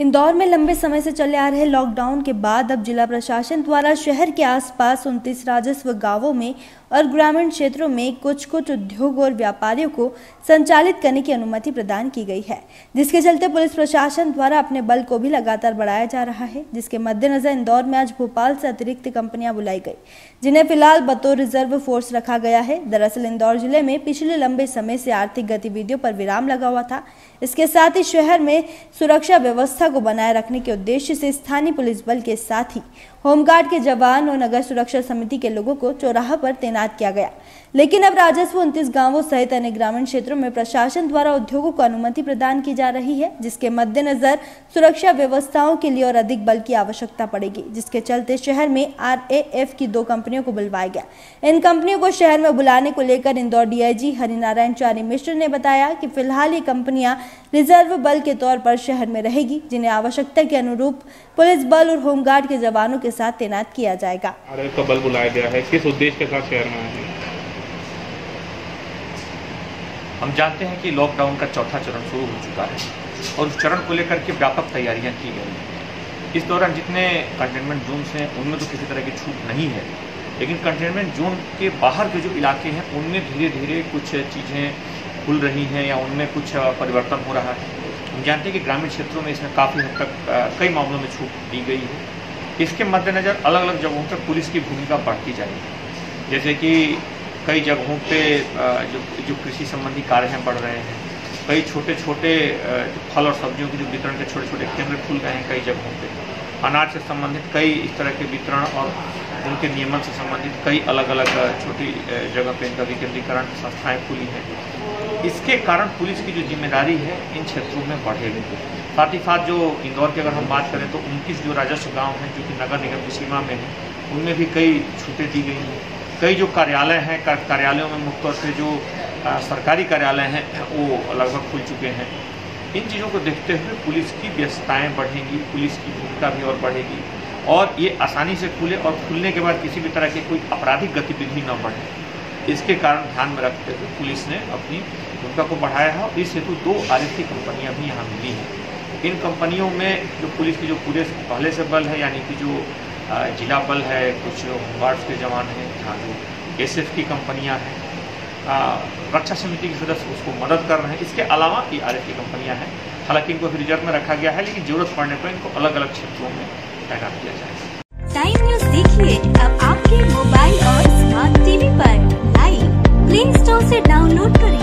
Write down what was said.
इंदौर में लंबे समय से चले आ रहे लॉकडाउन के बाद अब जिला प्रशासन द्वारा शहर के आसपास उनतीस राजस्व गाँवों में और ग्रामीण क्षेत्रों में कुछ कुछ उद्योग और व्यापारियों को संचालित करने की अनुमति प्रदान की गई है, जिसके चलते पुलिस प्रशासन द्वारा अपने बल को भी लगातार बढ़ाया जा रहा है। जिसके मद्देनजर इंदौर में आज भोपाल से अतिरिक्त कंपनियाँ बुलाई गई, जिन्हें फ़िलहाल बतौर रिज़र्व फोर्स रखा गया है। दरअसल इंदौर ज़िले में पिछले लंबे समय से आर्थिक गतिविधियों पर विराम लगा हुआ था। इसके साथ ही शहर में सुरक्षा व्यवस्था को बनाए रखने के उद्देश्य से स्थानीय पुलिस बल के साथ ही होमगार्ड के जवान और नगर सुरक्षा समिति के लोगों को चौराहा पर तैनात किया गया। लेकिन अब राजस्व उनतीस गाँवों सहित अन्य ग्रामीण क्षेत्रों में प्रशासन द्वारा उद्योगों को अनुमति प्रदान की जा रही है, जिसके मद्देनजर सुरक्षा व्यवस्थाओं के लिए और अधिक बल की आवश्यकता पड़ेगी, जिसके चलते शहर में आरएएफ की दो कंपनियों को बुलवाया गया। इन कंपनियों को शहर में बुलाने को लेकर इंदौर डीआईजी हरिनारायण चारी मिश्र ने बताया कि फ़िलहाल ये कंपनियाँ रिज़र्व बल के तौर पर शहर में रहेगी, जिन्हें आवश्यकता के अनुरूप पुलिस बल और होमगार्ड के जवानों के साथ तैनात किया जाएगा। का बल बुलाया गया है। किस उद्देश्य के साथ शहर में आए हैं? हम जानते हैं कि लॉकडाउन का चौथा चरण शुरू हो चुका है और उस चरण को लेकर के व्यापक तैयारियाँ की गई हैं। इस दौरान जितने कंटेनमेंट जोन्स हैं उनमें तो किसी तरह की छूट नहीं है। लेकिन कंटेनमेंट जोन के बाहर के जो इलाके हैं उनमें धीरे धीरे कुछ चीज़ें खुल रही हैं या उनमें कुछ परिवर्तन हो रहा है। हम जानते हैं कि ग्रामीण क्षेत्रों में इसमें काफ़ी हद तक कई मामलों में छूट दी गई है। इसके मद्देनज़र अलग अलग जगहों पर पुलिस की भूमिका बढ़ती जाएगी जैसे कि कई जगहों पे जो जो कृषि संबंधी कार्य हैं, बढ़ रहे हैं। कई छोटे छोटे फल और सब्जियों के जो वितरण के छोटे छोटे केंद्र खुल गए हैं कई जगहों पे। अनाज से संबंधित कई इस तरह के वितरण और उनके नियमन से संबंधित कई अलग अलग छोटी जगह पे इनका विकेंद्रीकरण संस्थाएँ खुली हैं। इसके कारण पुलिस की जो ज़िम्मेदारी है इन क्षेत्रों में बढ़ेगी साथ ही साथ जो इंदौर की अगर हम बात करें तो उनतीस जो राजस्व गाँव हैं जो कि नगर निगम की सीमा में हैं उनमें भी कई छूटें दी गई हैं। कई जो कार्यालय हैं कार्यालयों में मुख्य तौर से जो आ, सरकारी कार्यालय हैं वो लगभग खुल चुके हैं। इन चीज़ों को देखते हुए पुलिस की व्यस्तताएँ बढ़ेंगी पुलिस की भूमिका भी और बढ़ेगी। और ये आसानी से खुले और खुलने के बाद किसी भी तरह की कोई आपराधिक गतिविधि न बढ़े। इसके कारण ध्यान में रखते हुए पुलिस ने अपनी भूमिका को बढ़ाया है और इस हेतु दो आर कंपनियाँ भी यहाँ मिली हैं। इन कंपनियों में जो पुलिस की जो पूरे पहले से बल है, यानी कि जो जिला बल है, कुछ होमगार्ड्स के जवान हैं, जहाँ जो एसएफ की कंपनियाँ हैं रक्षा समिति के सदस्य उसको मदद कर रहे हैं। इसके अलावा ये आर की कंपनियाँ हैं। हालाँकि इनको रिज़र्व में रखा गया है, लेकिन ज़रूरत पड़ने पर इनको अलग अलग क्षेत्रों में तैनात किया जाएगा। देखिए अब आपके मोबाइल और स्मार्ट टीवी पर लाइव प्ले स्टोर से डाउनलोड करें।